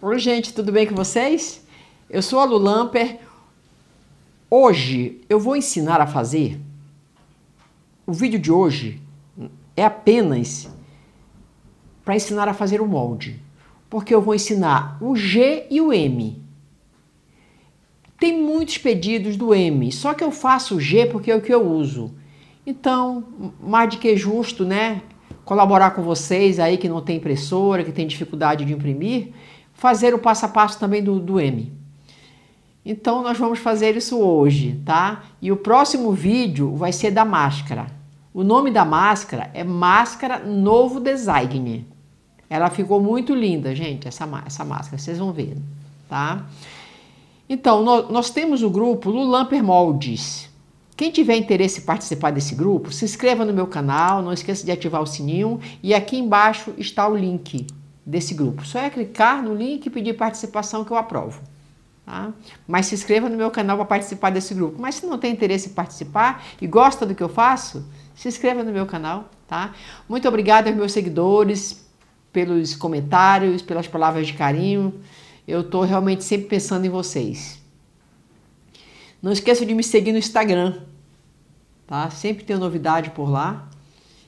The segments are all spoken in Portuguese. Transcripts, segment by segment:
Oi, gente, tudo bem com vocês? Eu sou a Lulamper. Hoje eu vou ensinar a fazer. O vídeo de hoje é apenas para ensinar a fazer o molde, porque eu vou ensinar o G e o M. Tem muitos pedidos do M, só que eu faço o G porque é o que eu uso. Então, mais de que justo, né? Colaborar com vocês aí que não tem impressora, que tem dificuldade de imprimir, fazer o passo a passo também do, do M. Então, nós vamos fazer isso hoje, tá? E o próximo vídeo vai ser da máscara. O nome da máscara é Máscara Novo Design. Ela ficou muito linda, gente, essa, essa máscara, vocês vão ver, tá? Então, nós, nós temos o grupo Lulamper Moldes. Quem tiver interesse em participar desse grupo, se inscreva no meu canal, não esqueça de ativar o sininho e aqui embaixo está o link desse grupo. Só é clicar no link e pedir participação que eu aprovo. Tá? Mas se inscreva no meu canal para participar desse grupo. Mas se não tem interesse em participar e gosta do que eu faço, se inscreva no meu canal. Tá? Muito obrigada aos meus seguidores pelos comentários, pelas palavras de carinho. Eu estou realmente sempre pensando em vocês. Não esqueça de me seguir no Instagram, tá? Sempre tem novidade por lá.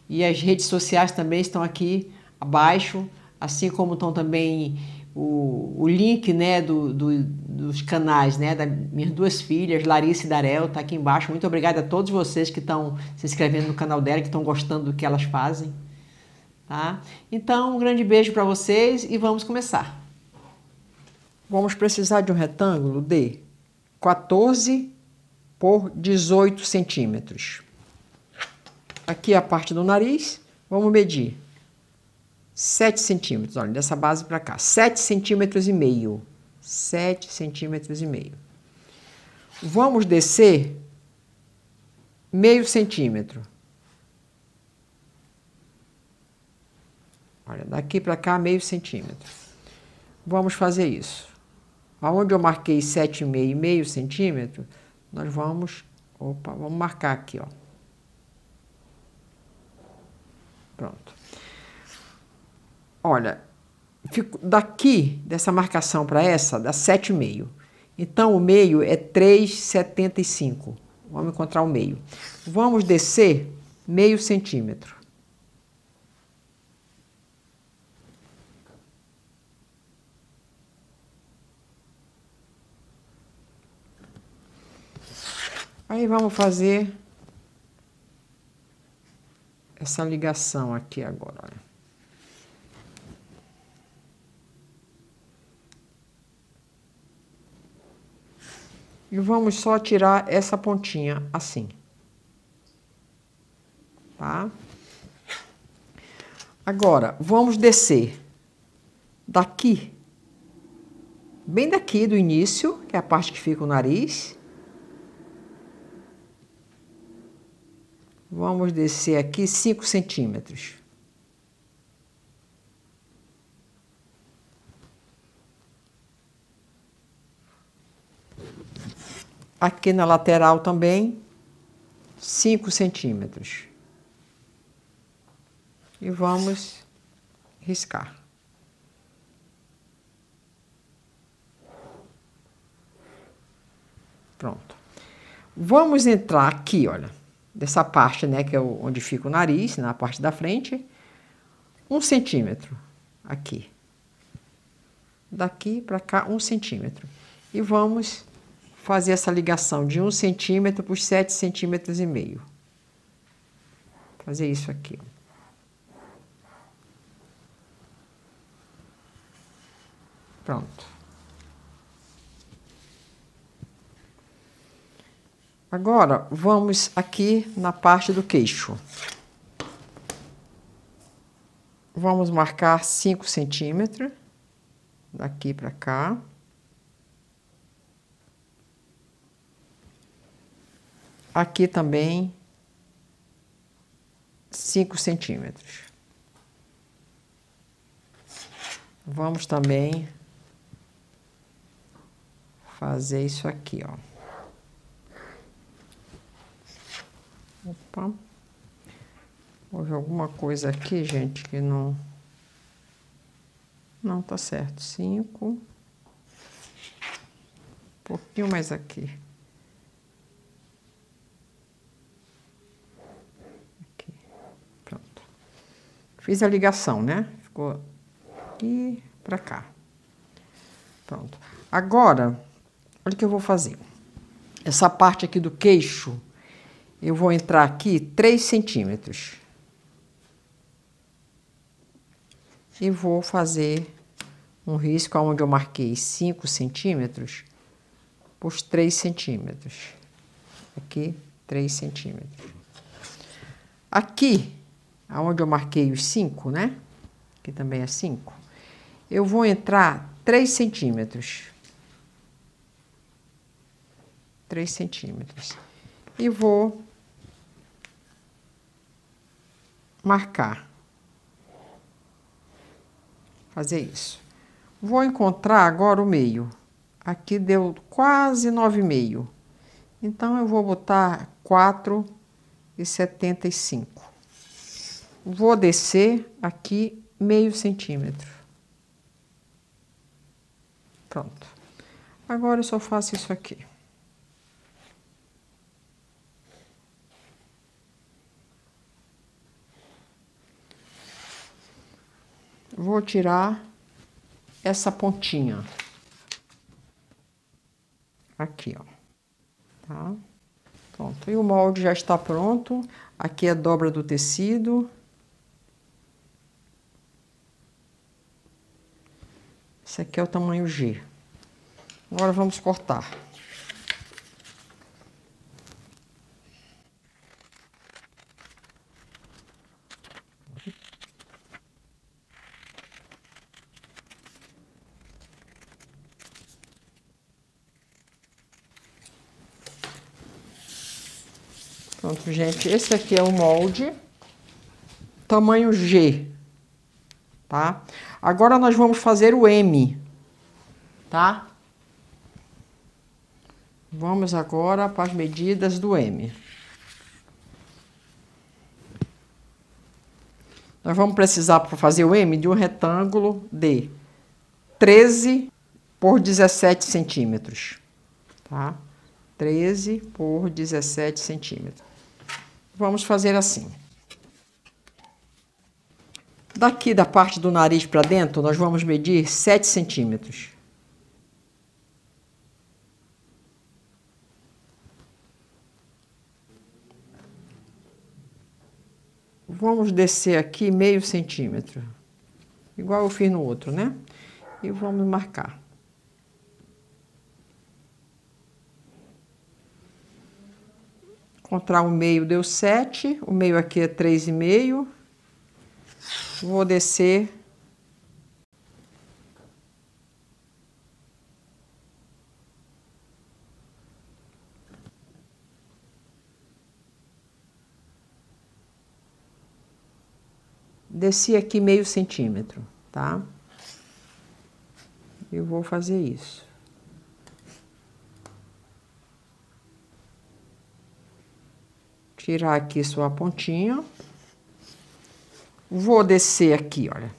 E as redes sociais também estão aqui abaixo assim como estão também o, o link né, do, do, dos canais né, das minhas duas filhas, Larissa e Darel, está aqui embaixo. Muito obrigada a todos vocês que estão se inscrevendo no canal dela, que estão gostando do que elas fazem. Tá? Então, um grande beijo para vocês e vamos começar. Vamos precisar de um retângulo de 14 por 18 centímetros. Aqui a parte do nariz, vamos medir 7 centímetros, olha, dessa base para cá, 7 centímetros e meio, 7 centímetros e meio. Vamos descer meio centímetro. Olha, daqui para cá, meio centímetro. Vamos fazer isso. Aonde eu marquei 7,5 meio centímetro, nós vamos, opa, vamos marcar aqui, ó. Pronto. Olha, fico, daqui, dessa marcação para essa, dá 7,5. Então, o meio é 3,75. Vamos encontrar o meio. Vamos descer meio centímetro. Aí vamos fazer essa ligação aqui agora. Olha. E vamos só tirar essa pontinha assim. Tá? Agora, vamos descer daqui, bem daqui do início, que é a parte que fica o nariz. Vamos descer aqui 5 centímetros. Aqui na lateral também, 5 centímetros. E vamos riscar. Pronto. Vamos entrar aqui, olha, dessa parte, né, que é onde fica o nariz, na parte da frente, um centímetro aqui. Daqui para cá, um centímetro. E vamos fazer essa ligação de um centímetro por sete centímetros e meio. Fazer isso aqui. Pronto. Agora, vamos aqui na parte do queixo. Vamos marcar 5 centímetros, daqui para cá. Aqui também 5 centímetros. Vamos também fazer isso aqui, ó. Opa. Houve alguma coisa aqui, gente, que não... Não, tá certo. 5. Um pouquinho mais. Aqui. Pronto. Fiz a ligação, né? Ficou aqui para cá. Pronto. Agora, olha o que eu vou fazer. Essa parte aqui do queixo, eu vou entrar aqui 3 centímetros. E vou fazer um risco onde eu marquei 5 centímetros por 3 centímetros. Aqui, 3 centímetros. Aqui, aonde eu marquei os 5, né? Que também é 5. Eu vou entrar 3 centímetros. 3 centímetros. E vou marcar. Fazer isso. Vou encontrar agora o meio. Aqui deu quase 9,5. Então, eu vou botar 4,75. Vou descer aqui meio centímetro. Pronto. Agora eu só faço isso aqui. Vou tirar essa pontinha. Aqui, ó. Tá? Pronto. E o molde já está pronto. Aqui é a dobra do tecido. Esse aqui é o tamanho G. Agora vamos cortar. Pronto, gente. Esse aqui é o molde. Tamanho G. Tá? Agora nós vamos fazer o M, tá? Vamos agora para as medidas do M. Nós vamos precisar para fazer o M de um retângulo de 13 por 17 centímetros, tá? 13 por 17 centímetros. Vamos fazer assim. Daqui da parte do nariz para dentro, nós vamos medir 7 centímetros. Vamos descer aqui meio centímetro, igual eu fiz no outro, né? E vamos marcar. Encontrar o meio deu 7, o meio aqui é 3,5 vou descer desci aqui meio centímetro, tá? Eu vou fazer isso. Tirar aqui sua pontinha. Vou descer aqui, olha.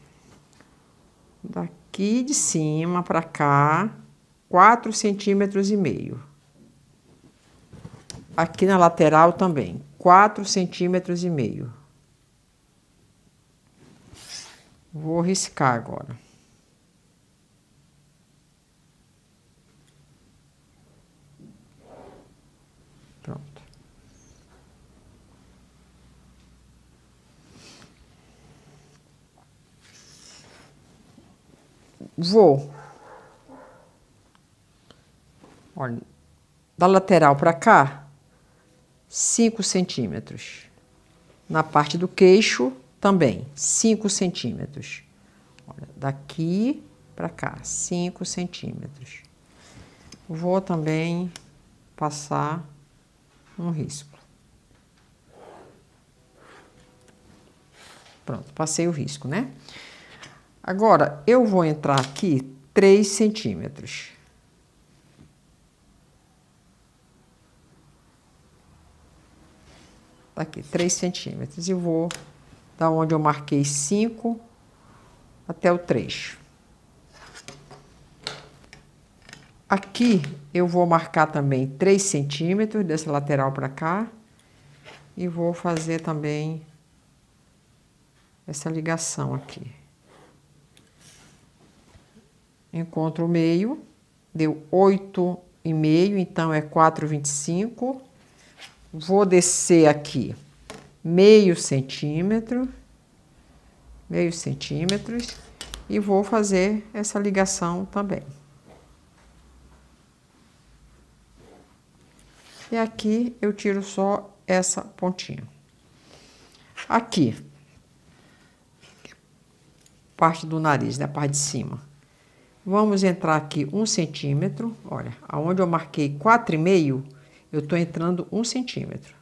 Daqui de cima para cá, quatro centímetros e meio. Aqui na lateral também, quatro centímetros e meio. Vou riscar agora. Vou. Olha, da lateral para cá, 5 centímetros. Na parte do queixo, também, 5 centímetros. Olha, daqui para cá, 5 centímetros. Vou também passar um risco. Pronto, passei o risco, né? Agora, eu vou entrar aqui 3 centímetros. Tá aqui, 3 centímetros. E vou da onde eu marquei 5 até o 3. Aqui eu vou marcar também 3 centímetros dessa lateral para cá. E vou fazer também essa ligação aqui. Encontro o meio, deu 8,5, então é 4,25. Vou descer aqui meio centímetro, meio centímetros, e vou fazer essa ligação também. E aqui eu tiro só essa pontinha. Aqui, parte do nariz, né, parte de cima. Vamos entrar aqui um centímetro, olha, aonde eu marquei quatro e meio, eu tô entrando um centímetro,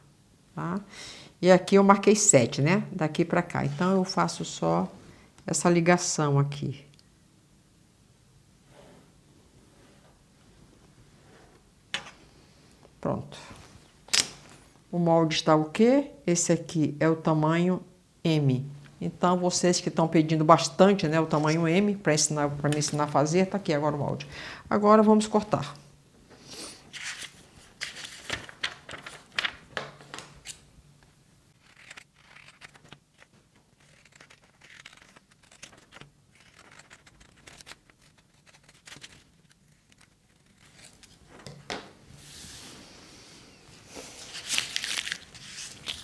tá? E aqui eu marquei sete, né, daqui para cá. Então, eu faço só essa ligação aqui. Pronto. O molde está o quê? Esse aqui é o tamanho M. Então, vocês que estão pedindo bastante, né, o tamanho M para ensinar me ensinar a fazer, tá aqui agora o molde. Agora vamos cortar.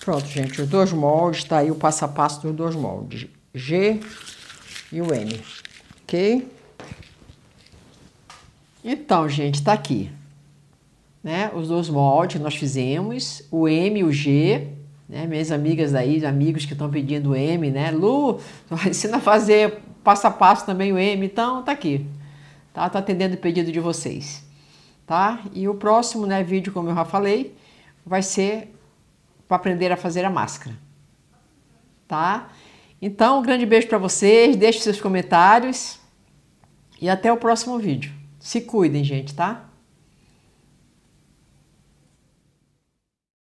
Pronto, gente, os dois moldes, tá aí o passo a passo dos dois moldes. G e o M, ok? Então, gente, tá aqui. Né? Os dois moldes nós fizemos, o M e o G, né? Minhas amigas aí, amigos que estão pedindo o M, né? Lu, ensina a fazer passo a passo também o M, então tá aqui. Tá, tá atendendo o pedido de vocês, tá? E o próximo, né, vídeo, como eu já falei, vai ser para aprender a fazer a máscara. Tá? Então, um grande beijo para vocês, deixe seus comentários e até o próximo vídeo. Se cuidem, gente, tá?